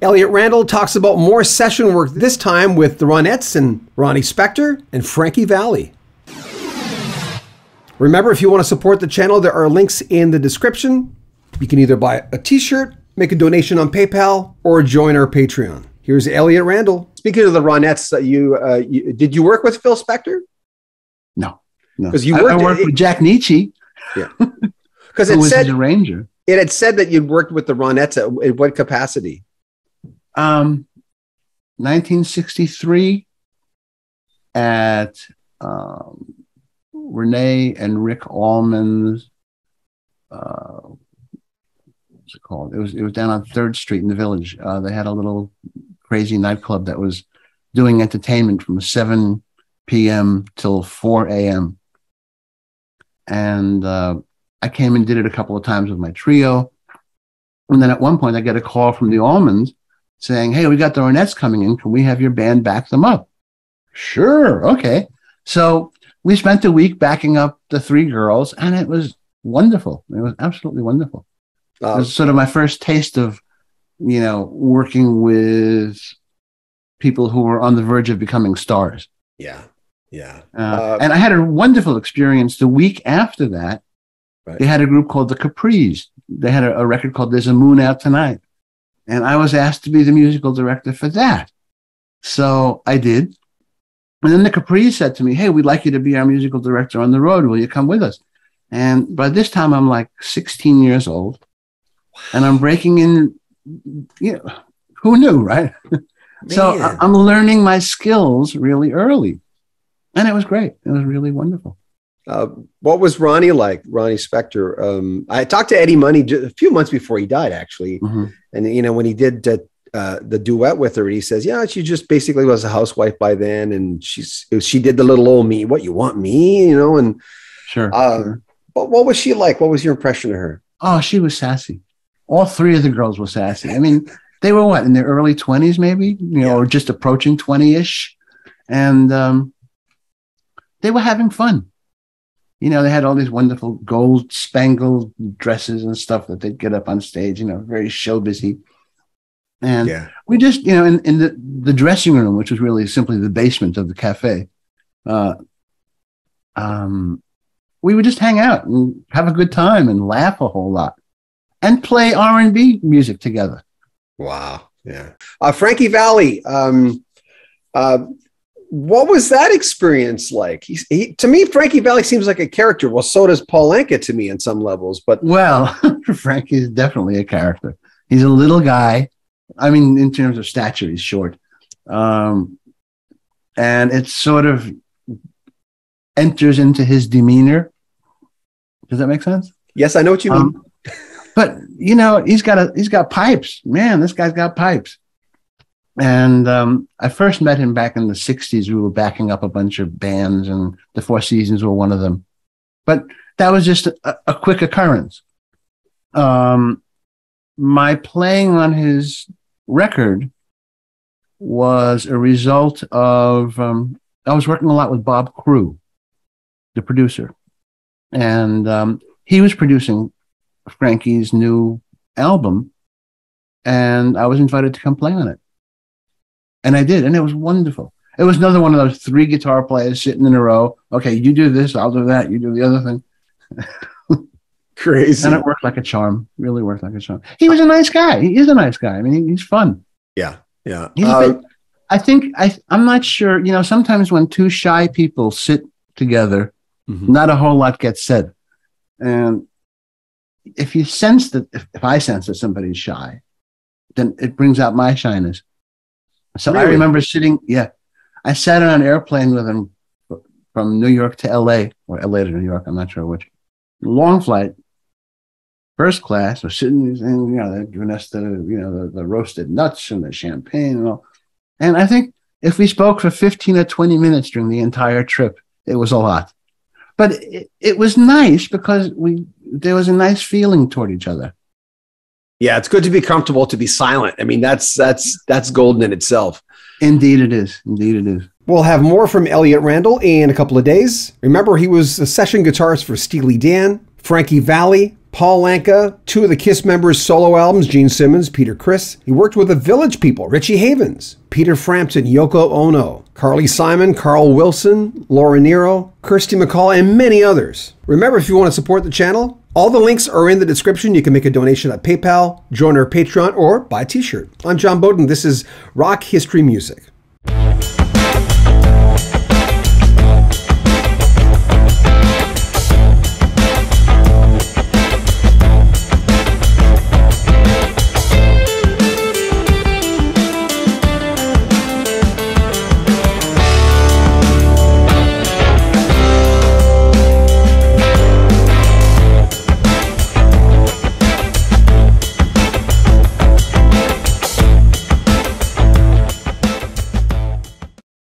Elliott Randall talks about more session work this time with the Ronettes and Ronnie Spector and Frankie Valli. Remember, if you want to support the channel, there are links in the description. You can either buy a t shirt, make a donation on PayPal, or join our Patreon. Here's Elliott Randall. Speaking of the Ronettes, uh, you, uh, you, did you work with Phil Spector? No, no. Because you I, I worked, worked with Jack Nitzsche, yeah. Because it was said his arranger. it had said that you'd worked with the Ronettes. At, in what capacity? Um, 1963 at um, Renee and Rick Allmen's. Uh, what's it called? It was it was down on Third Street in the Village. Uh, they had a little crazy nightclub that was doing entertainment from 7 p.m. till 4 a.m. And uh, I came and did it a couple of times with my trio. And then at one point, I get a call from the Allmens saying, Hey, we got the Ronettes coming in. Can we have your band back them up? Sure. Okay. So we spent a week backing up the three girls, and it was wonderful. It was absolutely wonderful. it Uh, was sort of my first taste of, you know, working with people who were on the verge of becoming stars. yeah, yeah. Uh, Uh, and I had a wonderful experience the week after that. Right. They had a group called the Capris. They had a, a record called There's a Moon Out Tonight. And I was asked to be the musical director for that. So I did. And then the Capris said to me, Hey, we'd like you to be our musical director on the road. Will you come with us? And by this time, I'm like 16 years old. And I'm breaking in, you know, who knew, right? so I'm learning my skills really early. And it was great. It was really wonderful. Uh, what was Ronnie like? Ronnie Spector. Um, I talked to Eddie Money a few months before he died, actually, Mhm. and you know when he did uh, uh, the duet with her, he says, "Yeah, she just basically was a housewife by then, and she's was- she did the little old me. What you want me, you know?" And Sure. Uh, sure. what, what was she like? What was your impression of her? Oh, she was sassy. All three of the girls were sassy. I mean, they were what in their early twenties, maybe, you know, Yeah. or just approaching twenty-ish, and um, they were having fun. You know, they had all these wonderful gold spangled dresses and stuff that they'd get up on stage. You know, very show busy. And Yeah, we just, you know, in, in the, the dressing room, which was really simply the basement of the cafe, uh, um, we would just hang out and have a good time and laugh a whole lot and play R&B music together. wow, yeah. Uh, Frankie Valli. Um, uh, what was that experience like? He's, he, to me, Frankie Valli seems like a character. Well, so does Paul Anka to me in some levels, but Well, Frank is definitely a character. He's a little guy. I mean, in terms of stature, he's short. Um, and it sort of enters into his demeanor. Does that make sense? yes, I know what you mean. Um, but you know, he's got a he's got pipes. Man, this guy's got pipes. And um, I first met him back in the '60s. We were backing up a bunch of bands, and the Four Seasons were one of them. But that was just a, a quick occurrence. Um, my playing on his record was a result of um, I was working a lot with Bob Crewe, the producer, and um, he was producing Frankie's new album, and I was invited to come play on it. And I did, and it was wonderful. It was another one of those three guitar players sitting in a row. Okay, you do this, I'll do that, you do the other thing. Crazy. And it worked like a charm, really worked like a charm. He was a nice guy. He is a nice guy. I mean, he's fun. Yeah, yeah. Uh, bit- I think, I, I'm not sure, you know, sometimes when two shy people sit together, mhm. not a whole lot gets said. And if you sense that, if, if I sense that somebody's shy, then it brings out my shyness. So I remember sitting, yeah, I sat on an airplane with him from New York to LA or LA to New York, I'm not sure which. Long flight, first class, we're sitting, and, you know, they're giving us the, you know, the, the roasted nuts and the champagne and all. And I think if we spoke for 15 or 20 minutes during the entire trip, it was a lot but it, it was nice because we there was a nice feeling toward each other. Yeah, it's good to be comfortable to be silent. I mean, that's that's that's golden in itself. Indeed, it is. Indeed, it is. We'll have more from Elliott Randall in a couple of days. Remember, he was a session guitarist for Steely Dan, Frankie Valli, Paul Anka, two of the Kiss members' solo albums, Gene Simmons, Peter Criss. He worked with the Village People, Richie Havens, Peter Frampton, Yoko Ono, Carly Simon, Carl Wilson, Laura Nyro, Kirsty MacColl, and many others. Remember, if you want to support the channel, all the links are in the description. You can make a donation at PayPal, join our Patreon, or buy a t shirt. I'm John Beaudin. This is Rock History Music.